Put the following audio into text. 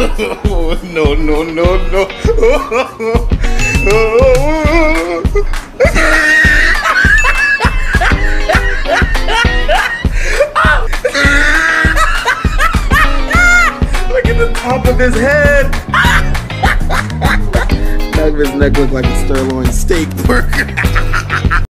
No, no, no, no. Look at the top of his head. Back of his neck looked like a sirloin steak burger.